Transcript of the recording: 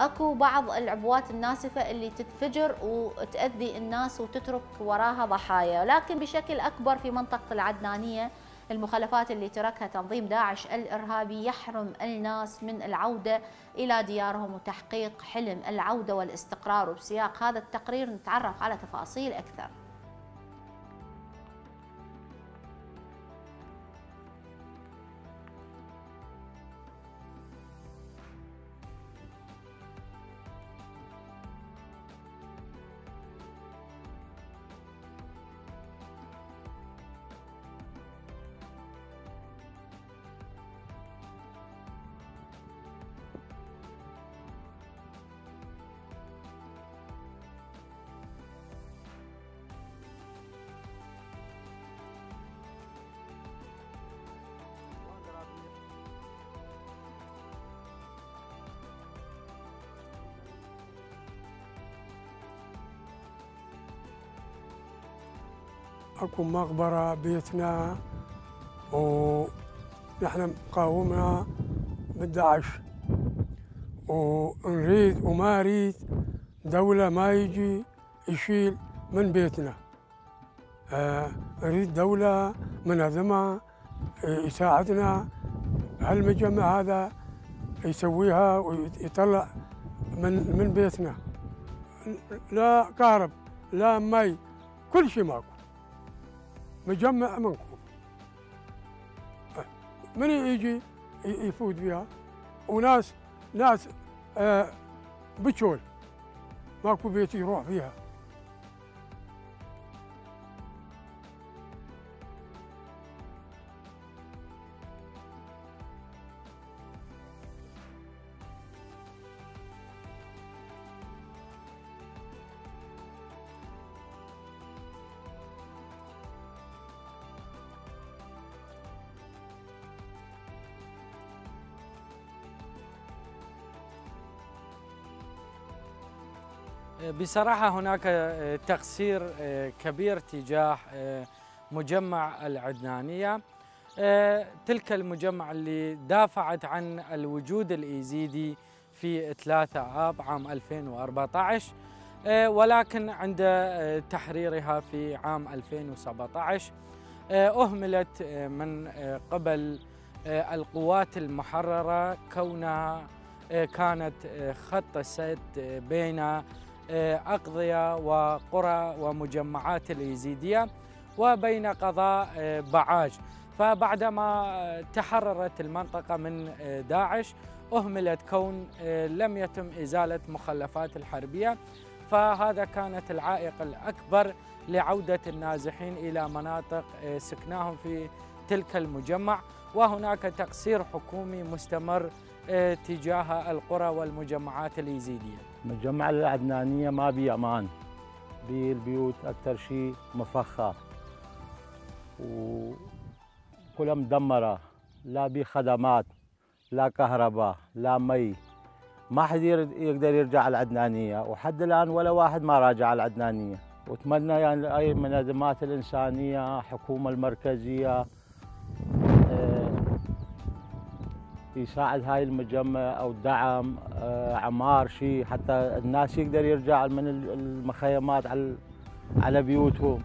اكو بعض العبوات الناسفة اللي تتفجر وتأذي الناس وتترك وراها ضحايا لكن بشكل أكبر في منطقة العدنانية المخلفات اللي تركها تنظيم داعش الإرهابي يحرم الناس من العودة إلى ديارهم وتحقيق حلم العودة والاستقرار وبسياق هذا التقرير. نتعرف على تفاصيل أكثر. أكو مقبرة بيتنا ونحن مقاومة من داعش ونريد وما أريد دولة ما يجي يشيل من بيتنا. آه، نريد دولة منظمة يساعدنا. هالمجمع هذا يسويها ويطلع من من بيتنا. لا كهرب لا مي كل شيء ماكو. مجمع منكوب من يجي يفوت بها وناس ناس آه بتشول. ماكو بيت يروح فيها. بصراحة هناك تقصير كبير تجاه مجمع العدنانية. تلك المجمع اللي دافعت عن الوجود الإيزيدي في 3 آب عام 2014 ولكن عند تحريرها في عام 2017 أهملت من قبل القوات المحررة كونها كانت خط السد بين أقضية وقرى ومجمعات الإيزيدية وبين قضاء بعاج. فبعدما تحررت المنطقة من داعش أهملت كون لم يتم إزالة مخلفات الحربية. فهذا كانت العائق الأكبر لعودة النازحين إلى مناطق سكناهم في تلك المجمع. وهناك تقصير حكومي مستمر تجاه القرى والمجمعات اليزيدية مجمع العدنانية ما بي أمان. بي البيوت أكثر شيء مفخخة. وكلها مدمرة لا بي خدمات لا كهرباء لا مي. ما حد يقدر يرجع العدنانية. وحد الآن ولا واحد ما راجع العدنانية. وأتمنى يعني أي منظمات الإنسانية حكومة المركزية يساعد هاي المجمع أو دعم عمار شيء حتى الناس يقدر يرجع من المخيمات على على بيوتهم.